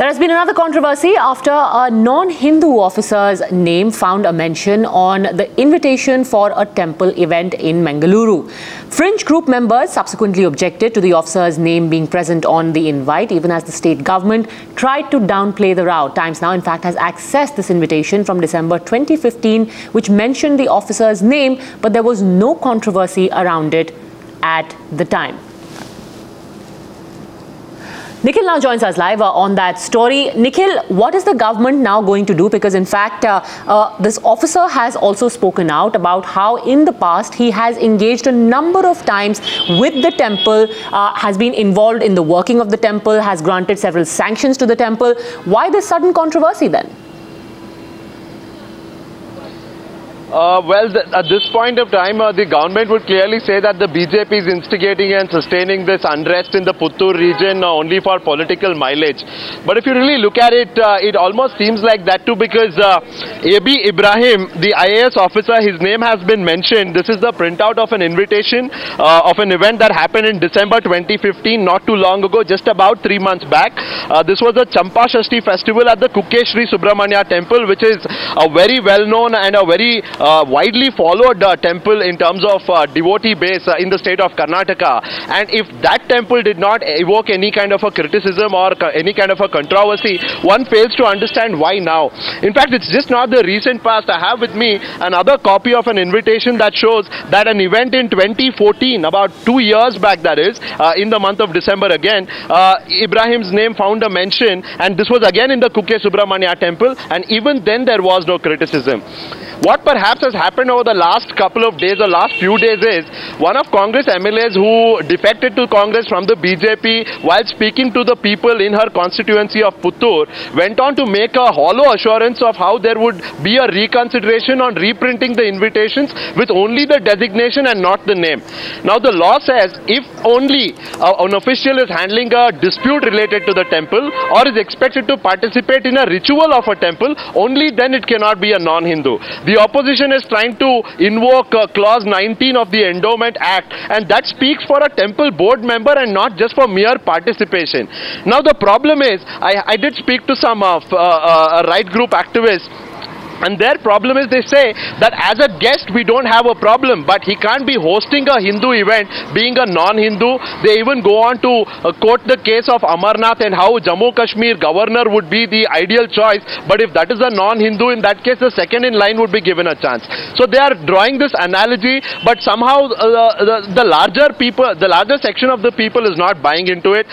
There has been another controversy after a non-Hindu officer's name found a mention on the invitation for a temple event in Mangaluru. Fringe group members subsequently objected to the officer's name being present on the invite, even as the state government tried to downplay the row. Times Now, in fact, has accessed this invitation from December 2015, which mentioned the officer's name, but there was no controversy around it at the time. Nikhil now joins us live uh, on that story. Nikhil, what is the government now going to do? Because in fact, uh, uh, this officer has also spoken out about how in the past he has engaged a number of times with the temple, uh, has been involved in the working of the temple, has granted several sanctions to the temple. Why this sudden controversy then? Uh, well, the, at this point of time, uh, the government would clearly say that the BJP is instigating and sustaining this unrest in the Puttur region uh, only for political mileage. But if you really look at it, uh, it almost seems like that too because uh, A.B. Ibrahim, the IAS officer, his name has been mentioned. This is the printout of an invitation uh, of an event that happened in December 2015, not too long ago, just about three months back. this was a Champa Shashti festival at the Kukke Shri Subramanya temple, which is a very well-known and a very widely followed uh, temple in terms of uh, devotee base in the state of Karnataka. And if that temple did not evoke any kind of a criticism or any kind of a controversy, one fails to understand why now. In fact, it's just not the recent past. I have with me another copy of an invitation that shows that an event in 2014, about two years back that is, uh, in the month of December again, uh, Ibrahim's name found a mention and this was again in the Kukke Subramanya temple and even then there was no criticism. What perhaps has happened over the last couple of days or last few days is one of Congress MLAs who defected to Congress from the BJP while speaking to the people in her constituency of Puttur went on to make a hollow assurance of how there would be a reconsideration on reprinting the invitations with only the designation and not the name. Now the law says if only uh, an official is handling a dispute related to the temple or is expected to participate in a ritual of a temple, only then it cannot be a non-Hindu. The opposition is trying to invoke uh, clause 19 of the Endowment Act and that speaks for a temple board member and not just for mere participation. Now the problem is, I, I did speak to some uh, uh, right group activists and their problem is they say that as a guest we don't have a problem, but he can't be hosting a Hindu event being a non-Hindu. They even go on to uh, quote the case of Amarnath and how Jammu Kashmir governor would be the ideal choice. But if that is a non-Hindu, in that case the second in line would be given a chance. So they are drawing this analogy, but somehow uh, the, the larger people, the larger section of the people is not buying into it.